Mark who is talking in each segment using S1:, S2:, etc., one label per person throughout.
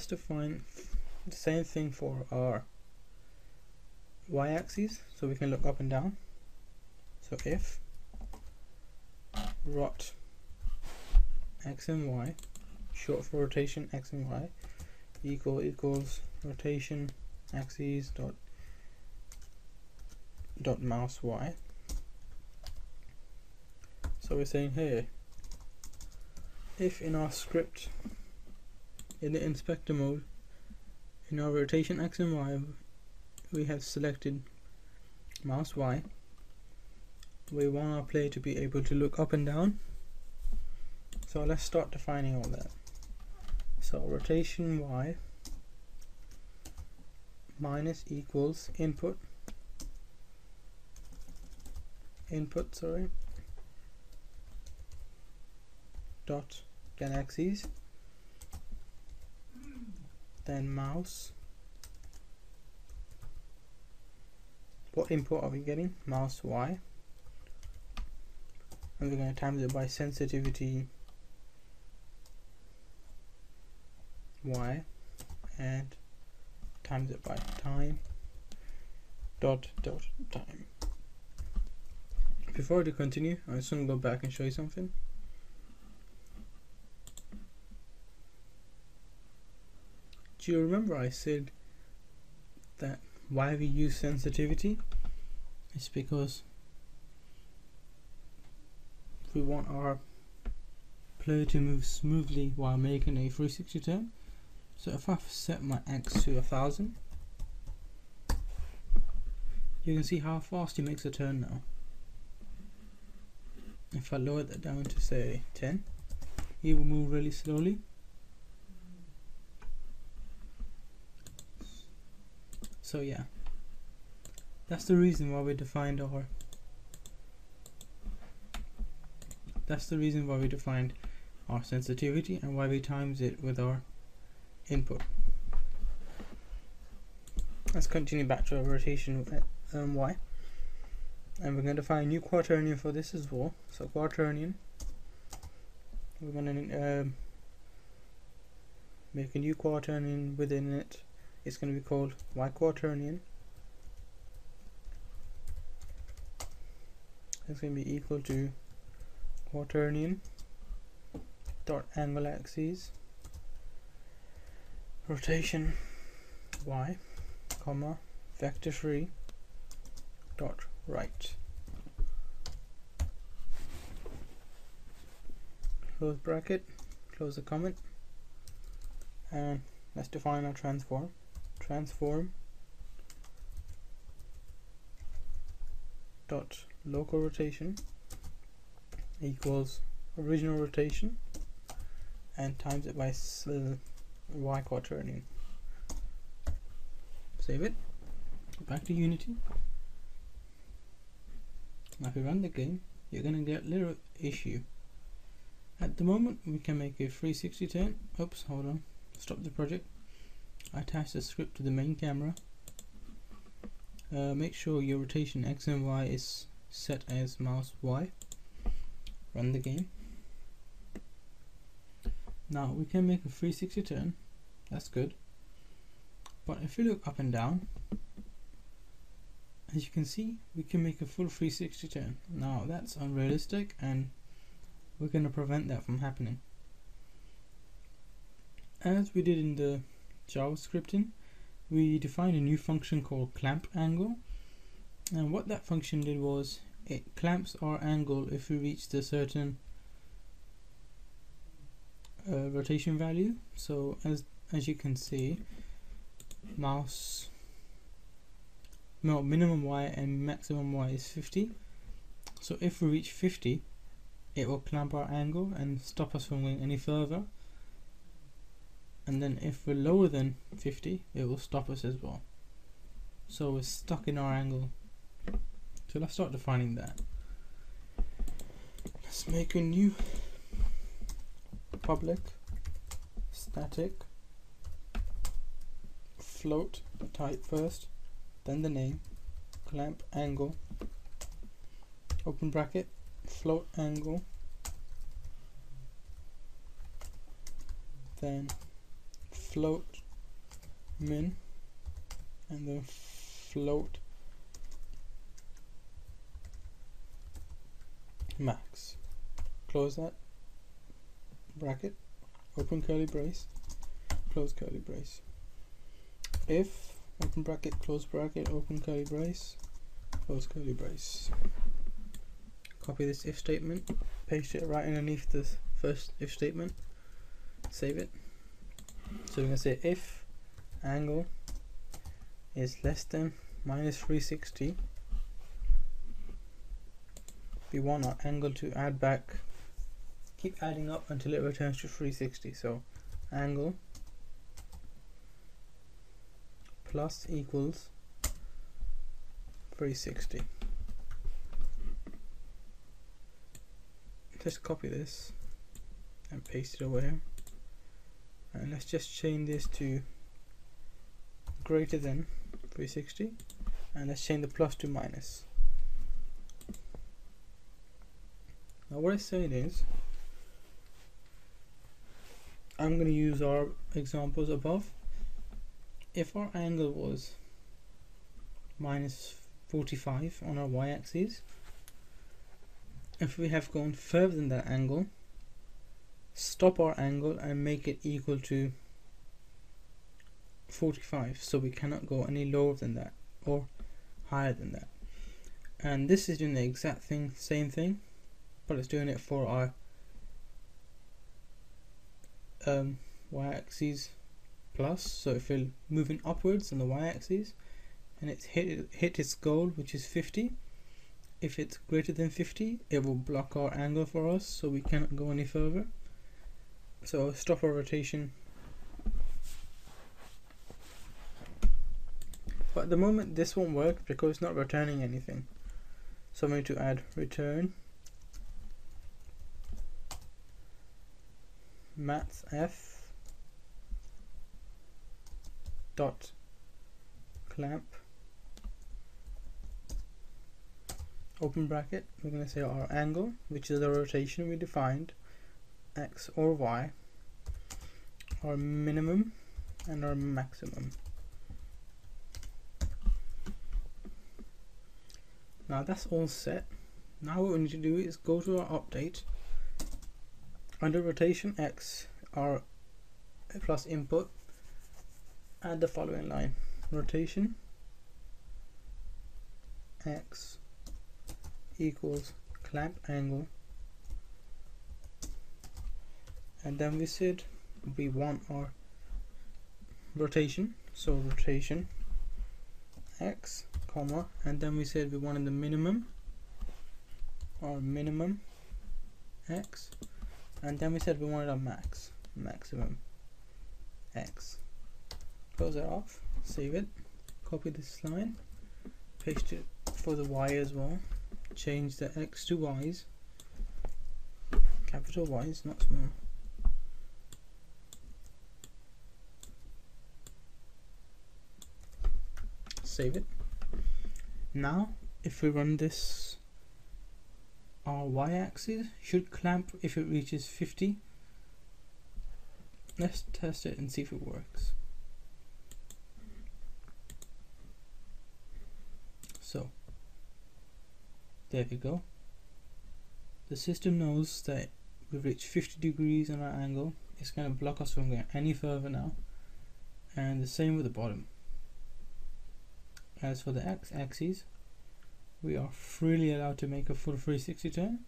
S1: let's define the same thing for our y-axis so we can look up and down. So if rot x and y short for rotation x and y equal equals rotation axes dot dot mouse y. So we're saying here if in our script in the inspector mode. In our rotation x and y we have selected mouse y. We want our player to be able to look up and down. So let's start defining all that. So rotation y minus equals input. Input sorry. Dot get axes then mouse. What input are we getting? Mouse y. And we're going to times it by sensitivity y and times it by time dot dot time. Before we continue I just want to go back and show you something do you remember I said that why we use sensitivity? It's because we want our player to move smoothly while making a 360 turn. So if I set my X to a thousand you can see how fast he makes a turn now. If I lower that down to say 10 he will move really slowly so yeah. That's the reason why we defined our that's the reason why we defined our sensitivity and why we times it with our input. Let's continue back to our rotation um, y. And we're going to find a new quaternion for this as well. So quaternion. We're going to um, make a new quaternion within it it's going to be called y quaternion. It's going to be equal to quaternion dot angle axes rotation y comma vector 3 dot right. Close bracket close the comment and let's define our transform transform dot local rotation equals original rotation and times it by uh, y quaternion. Save it. Back to unity. Now if you run the game you're gonna get little issue. At the moment we can make a 360 turn. Oops hold on. Stop the project attach the script to the main camera. Uh, make sure your rotation X and Y is set as mouse Y. Run the game. Now we can make a 360 turn. That's good. But if you look up and down as you can see we can make a full 360 turn. Now that's unrealistic and we're going to prevent that from happening. As we did in the JavaScripting we defined a new function called clamp angle. And what that function did was it clamps our angle if we reach the certain uh, rotation value. So as as you can see mouse no minimum y and maximum y is 50 so if we reach 50 it will clamp our angle and stop us from going any further and then if we're lower than 50 it will stop us as well. So we're stuck in our angle. So let's start defining that. Let's make a new public static float type first then the name clamp angle open bracket float angle then float min and then float max. Close that bracket. Open curly brace. Close curly brace. If open bracket close bracket open curly brace close curly brace. Copy this if statement paste it right underneath the first if statement save it so we're going to say if angle is less than minus 360 we want our angle to add back keep adding up until it returns to 360 so angle plus equals 360 just copy this and paste it over here and let's just change this to greater than 360 and let's change the plus to minus. Now what it's saying is I'm going to use our examples above. If our angle was minus 45 on our y-axis if we have gone further than that angle stop our angle and make it equal to 45 so we cannot go any lower than that or higher than that. And this is doing the exact thing same thing but it's doing it for our um, y-axis plus. So if we're moving upwards on the y-axis and it's hit hit its goal which is 50 if it's greater than 50 it will block our angle for us so we cannot go any further so stop our rotation. But at the moment this won't work because it's not returning anything. So I'm going to add return. Maths f dot clamp. Open bracket. We're going to say our angle which is the rotation we defined x or y our minimum and our maximum. Now that's all set. Now what we need to do is go to our update. Under rotation x our plus input. Add the following line. Rotation x equals clamp angle and then we said we want our rotation. So rotation x comma and then we said we wanted the minimum or minimum x and then we said we wanted a max maximum x. Close it off save it copy this line paste it for the y as well change the x to y's capital y's not small save it. Now if we run this our y-axis should clamp if it reaches 50 let's test it and see if it works. So there we go. The system knows that we've reached 50 degrees on our angle. It's going to block us from going any further now. And the same with the bottom as for the x-axis we are freely allowed to make a full 360 turn.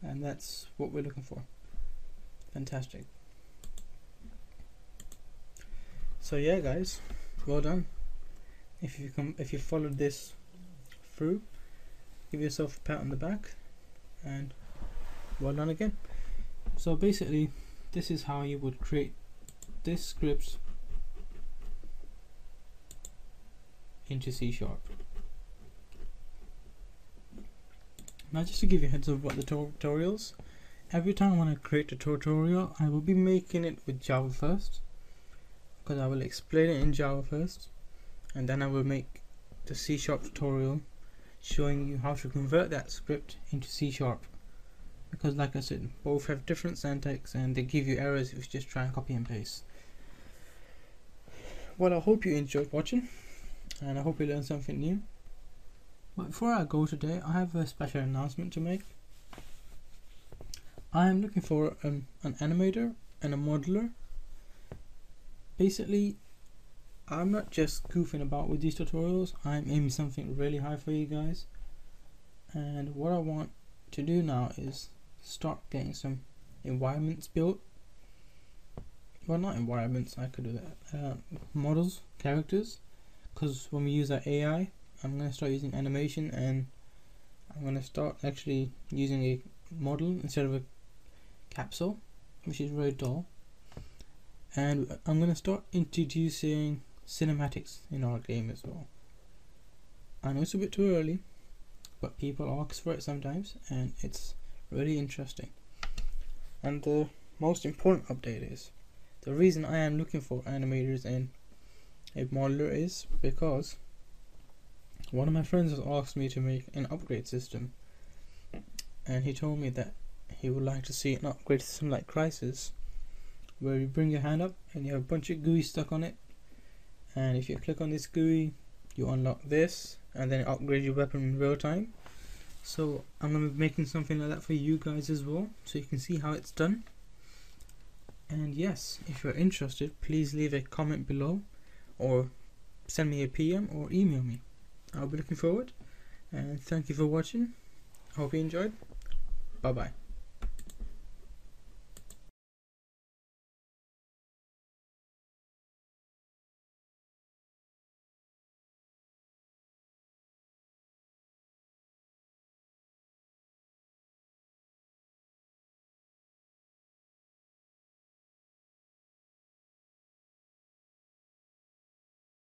S1: And that's what we're looking for. Fantastic. So yeah guys well done. If you come if you followed this through give yourself a pat on the back and well done again. So basically this is how you would create this script into C sharp Now just to give you a heads up about the tutorials, every time I want to create a tutorial, I will be making it with Java first, because I will explain it in Java first, and then I will make the C Sharp tutorial showing you how to convert that script into C Sharp. Because like I said, both have different syntax and they give you errors if you just try and copy and paste. well, I hope you enjoyed watching, and I hope you learned something new. But before I go today, I have a special announcement to make. I am looking for um, an animator and a modeler. Basically, I'm not just goofing about with these tutorials, I'm aiming something really high for you guys. And what I want to do now is start getting some environments built. Well, not environments, I could do that. Uh, models, characters. Because when we use our AI, I'm going to start using animation and I'm going to start actually using a model instead of a capsule, which is very dull. And I'm going to start introducing cinematics in our game as well. I know it's a bit too early, but people ask for it sometimes, and it's really interesting. And the most important update is the reason I am looking for animators and a modeler is because one of my friends has asked me to make an upgrade system, and he told me that he would like to see an upgrade system like Crysis where you bring your hand up and you have a bunch of GUI stuck on it, and if you click on this GUI, you unlock this, and then upgrade your weapon in real time. So I'm going to be making something like that for you guys as well so you can see how it's done. And yes if you're interested please leave a comment below or send me a PM or email me. I'll be looking forward and thank you for watching. Hope you enjoyed. Bye bye